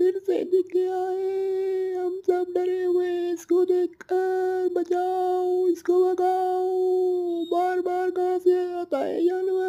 फिर से दिख गया है। हम सब डरे हुए हैं इसको देखकर। बचाओ, इसको भगाओ। बार-बार कहाँ से आता है जानवर?